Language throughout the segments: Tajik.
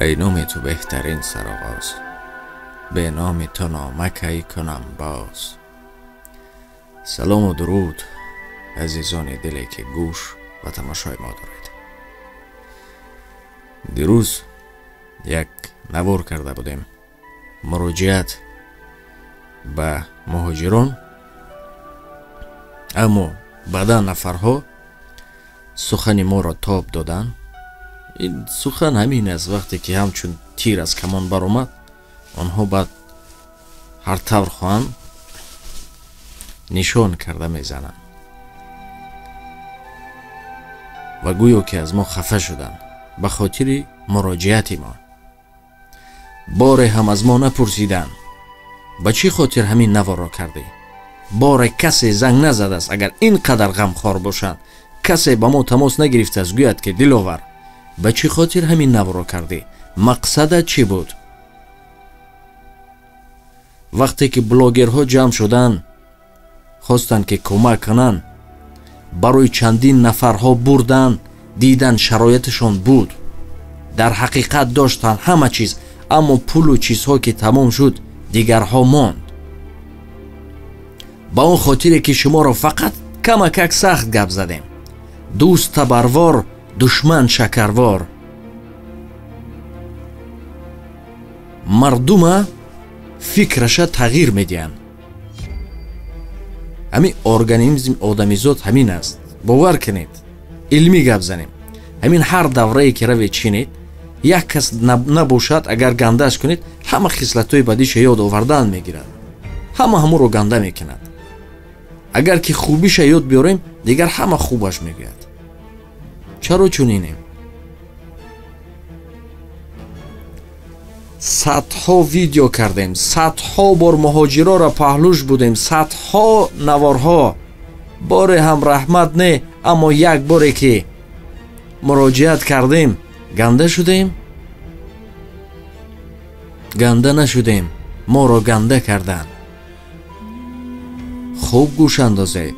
ای نام تو بهترین سرآغاز به نام تو نامکی کنم باز سلام و درود عزیزان دلی که گوش و تماشای ما دارید دیروز یک نوار کرده بودیم مراجعت به مهاجران اما بعدا نفرها سخن ما را تاب دادند ин сухан ҳамин аст вақте ки ҳамчун тир аз камон баромад онҳо баъд ҳар тавр хоҳанд нишон карда мезананд. Ва гӯё ки аз мо хафа шуданд ба хотири муроҷиати мо боре ҳам аз мо напурсиданд. Ба чӣ хотир ҳамин наворро кардӣ? Боре касе занг назадааст агар ин қадар ғамхор бошанд. Касе ба мо тамос нагирифтааст гӯяд ки диловар ба чӣ хотир ҳамин навро кардӣ мақсадат чӣ буд вақте ки блогерҳо ҷамъ шуданд хостанд ки кӯмак кунанд барои чандин нафарҳо бурданд диданд шароиташон буд дар ҳақиқат доштанд ҳама чиз аммо пулу чизҳо ки тамом шуд дигарҳо монд ба он хотире ки шуморо фақат камакак сахт гап задем дӯст табарвор душман шакарвор. Мардума фикраша тағйир медиҳанд. Ҳамин организм одамизод ҳамин аст. Бовар кунед. Илмӣ гап занем. Ҳамин ҳар даврае ки равед чинед як кас набошад агар гандаш кунед ҳама хислатҳои бадиша ёд овардан мегирад. Ҳама ҳамуро ганда мекунад. Агар ки хубиша ёд биёрем дигар ҳама хубаш мегӯяд чаро чунинем? Садҳо видео кардем садҳо бор муҳоҷироро паҳлӯш будем садҳо наворҳо боре ҳам раҳмат не аммо як боре ки муроҷиат кардем ганда шудем? Ганда нашудем моро ганда карданд хуб гӯш андозед.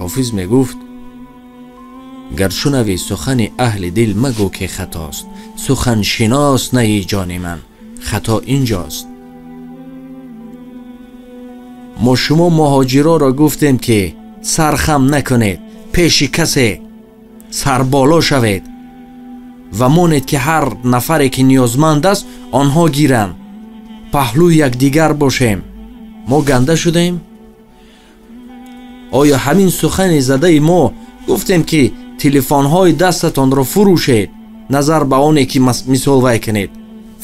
Ҳофиз мегуфт گر شنوی سخن اهل دل مگو که خطاست سخن شناس نه جان من خطا اینجاست. ما شما مهاجرا را گفتیم که سرخم نکنید پیش کسی سربالا شوید و مونید که هر نفری که نیازمند است آنها گیرند. پهلو یک دیگر باشیم. ما گنده شدیم. آیا همین سخن زده ما؟ گفتیم که телефонҳои дастатонро фурӯшед. Назар ба оне ки мисол вай кунед.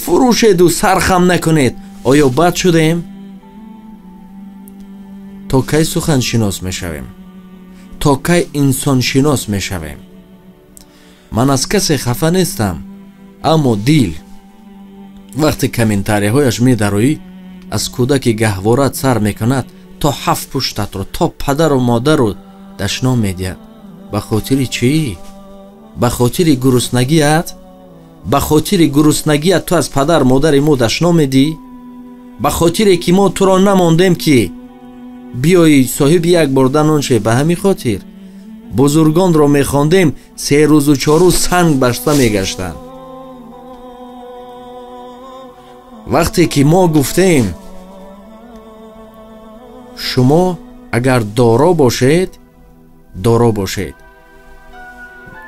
Фурӯшеду сархам накунед. Оё бад шудаем то кай суханшинос мешавем? То кай инсоншинос мешавем? Ман аз касе хафа нестам аммо дил. Вақте комментарияҳояш медароӣ аз кӯдаки гаҳворат сар мекунад то ҳафт пуштатро то падару модару дашно медиҳад ба хотири чӣ? Ба хотири гуруснагият ба хотири гуруснагият ту аз падар модари мо дашно медӣ? Ба хотире ки мо туро намондем ки биёи соҳиби як борда нон шев ба ҳамин хотир бузургонро мехондем се рӯзу чорӯз санг башта мегаштанд. Вақте ки мо гуфтем шумо агар доро бошед доро бошед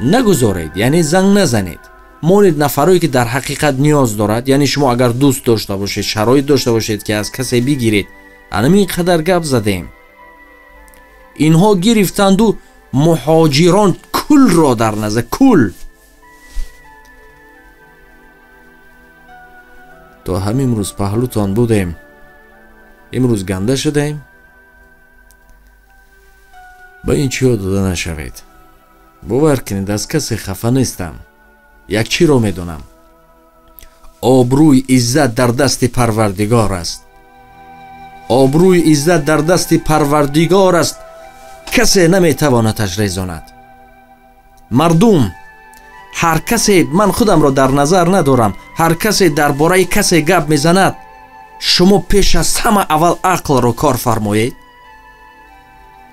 нагузоред яъне занг назанед монед нафарое ки дар ҳақиқат ниёз дорад яъне шумо агар дӯст дошта бошед шароит дошта бошед ки аз касе бигиред анамин қадар гап задем инҳо гирифтанду муҳоҷирон кулро дар назар кул то ҳам имрӯз паҳлӯтон будем имрӯз ганда шудем ба ин чиё дода нашавед Бовар кунед аз касе хафа нестам. Як чиро медонам. Обрӯи иззат дар дасти парвардигор аст. Обрӯи иззат дар дасти парвардигор аст. Касе наметавонаташ резонад. Мардум ҳар касе ман худамро дар назар надорам. Ҳар касе дар бораи касе гап мезанад. Шумо пеш аз ҳама аввал ақлро кор фармоед?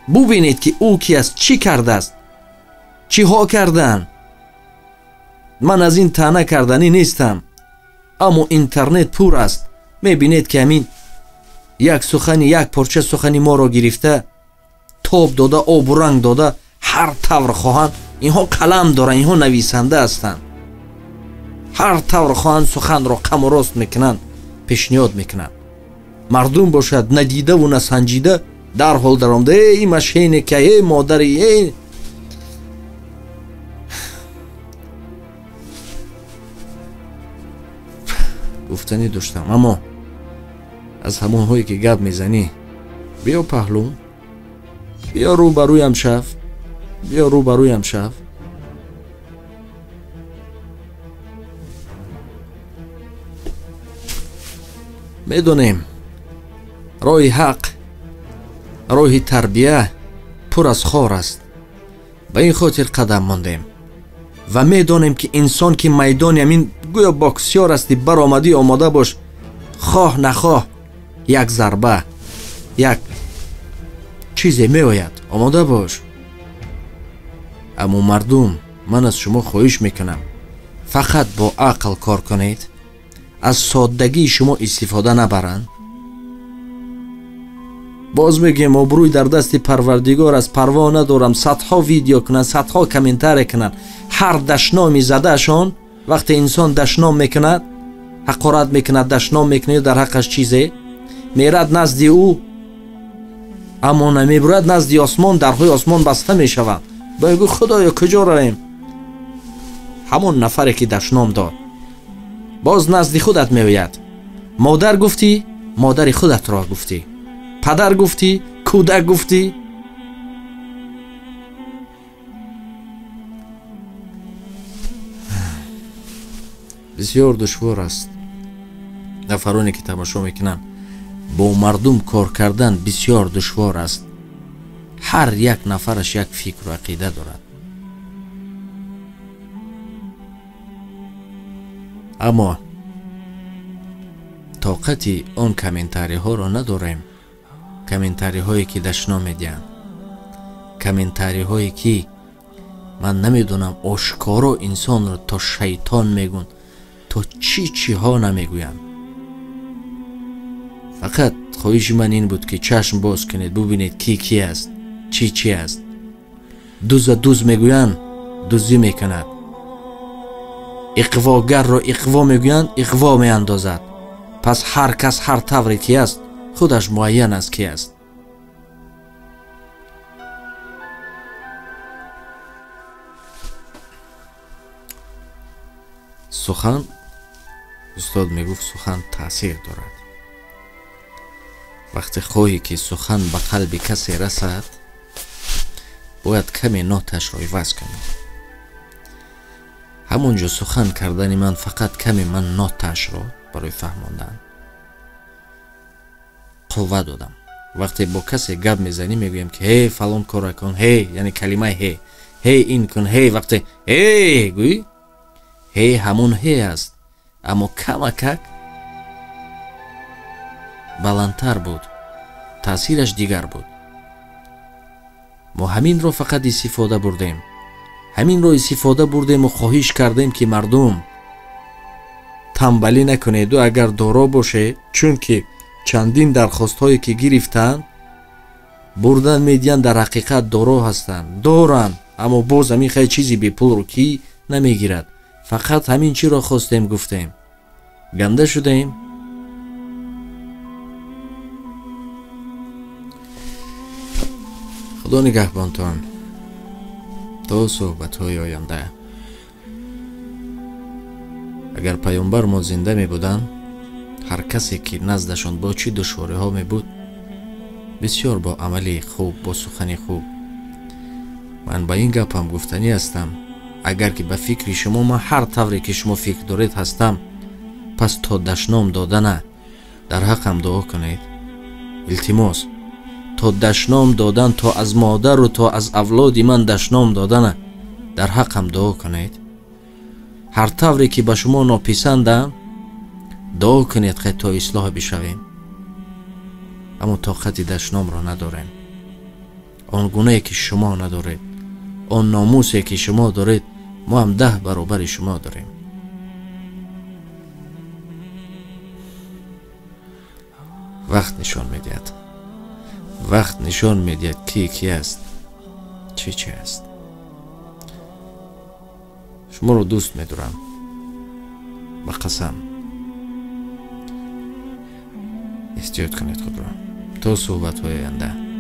Бубинед ки ӯ ки аст чӣ кардааст чиҳо карданд ман аз ин таъна карданӣ нестам аммо интернет пур аст мебинед ки ҳамин як сухани як порча сухани моро гирифта тоб дода обу ранг дода ҳар тавр хоҳанд инҳо қалам доранд инҳо нависанда ҳастанд ҳар тавр хоҳанд суханро каму рост мекунанд пешниҳод мекунанд мардум бошад надидаву насанҷида дарҳол даромда э машине ка э модари э گفتنی داشتم. اما از همون هایی که گپ می‌زنی بیا پهلو بیا رو برویم شف. بیا رو برویم شف. می‌دونیم راه حق روی تربیه پر از خار است. به این خاطر قدم ماندیم و می‌دانیم که انسان که میدان همین гӯё боксёр асти баромадӣ омода бош хоҳ нахоҳ як зарба як чизе меояд омода бош аммо мардум ман аз шумо хоҳиш мекунам фақат бо ақл кор кунед аз соддагии шумо истифода набаранд боз мегӯем обрӯй дар дасти парвардигор аст парво надорам садҳо видео кунанд садҳо комментаре кунанд ҳар дашноми задаашон вақте инсон дашном мекунад ҳақорат мекунад дашном мекунад дар ҳаққаш чизе мерад назди ӯ аммо намебурад назди осмон дарҳои осмон баста мешаванд боягӯ худоё куҷо равем ҳамон нафаре ки дашном дод. Боз назди худат меояд. Модар гуфтӣ модари худатро гуфтӣ. Падар гуфтӣ кӯдак гуфтӣ бисёр душвор аст. Нафароне ки тамошо мекунанд бо мардум кор кардан бисёр душвор аст. Ҳар як нафараш як фикру ақида дорад. Аммо тоқати он комментариҳоро надорем. Комментариҳое ки дашно медиҳанд. Комментариҳое ки ман намедонам ошкоро инсонро то шайтон мегӯн то чӣ чиҳо намегӯянд фақат хоҳиши ман ин буд ки чашм боз кунед бубинед ки ки аст чӣ чӣ аст. Дуза дуз мегӯянд дузӣ мекунад. Иқвогарро иқво мегӯянд иқво меандозад. Пас ҳар кас ҳар тавре ки аст худаш муайян аст ки аст. Сухан استاد می‌گفت سخن تاثیر دارد. وقتی خواهی که سخن به قلب کسی رسد باید کمی ناتش را عوض کنی. همونجا سخن کردن من فقط کمی من ناتش رو برای فهماندن. قوه دادم. وقتی با کسی گپ می‌زنی می‌گویم که هی فلان کار کن هی یعنی کلمه هی هی این کن هی وقتی هی گوی هی همون هی است. Аммо камакак баландтар буд таъсираш дигар буд. Мо ҳаминро фақат истифода бурдем. Ҳаминро истифода бурдему хоҳиш кардем ки мардум тамбалӣ накунеду агар доро боше чунки чандин дархостҳое ки гирифтанд бурдан медиҳанд дар ҳақиқат доро ҳастанд. Доранд аммо боз ҳамин хай чизи бепулро кӣ намегирад فقط همین چی را خواستیم گفتیم. گنده شده ایم خدا نگهبانتان. تا صحبت های آینده. اگر پیامبر ما زنده می بودن هر کسی که نزدشان با چی دشواره ها می بود بسیار با عملی خوب با سخنی خوب. من با این گپ گفتنی هستم. агар ки ба фикри шумо ман ҳар тавре ки шумо фикр доред ҳастам пас то дашном додана дар ҳақам дуо кунед илтимос то дашном додан то аз модару то аз авлоди ман дашном додана дар ҳақам дуо кунед ҳар тавре ки ба шумо нописандам дуо кунед хе то ислоҳ бишавем аммо тоқати дашномро надорем он гунае ки шумо надоред он номусе ки шумо доред ما هم ده برابر شما داریم. وقت نشان می‌دهد. وقت نشان می‌دهد کی کی است چی چی است. شما رو دوست میدارم. با قسم. احتیاط کنید خود را. تا صحبت های آینده.